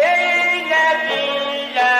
ella, ella.